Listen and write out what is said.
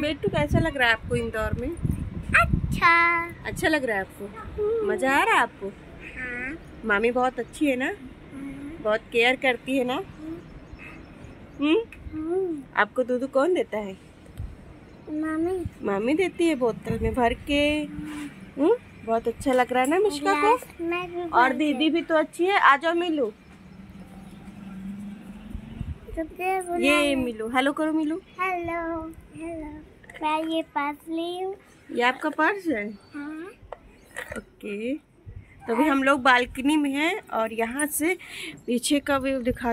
बेटू कैसा लग रहा है आपको इंदौर में? अच्छा। अच्छा लग रहा है आपको? मज़ा आ रहा है आपको? हाँ। मामी बहुत अच्छी है ना? बहुत केयर करती है ना? हम्म? हम्म, आपको दूध कौन देता है? मम्मी मामी देती है बोतल में भर के। हम्म। बहुत अच्छा लग रहा है ना मिश्का को? और दीदी भी तो अच्छी है। आ जाओ मिलू। ये मिलू। हेलो करो मिलू। हेलो हेलो मैं ये पर्स ली हूँ। ये आपका पर्स है? हाँ। ओके। तो अभी हम लोग बालकनी में हैं और यहाँ से पीछे का व्यू दिखा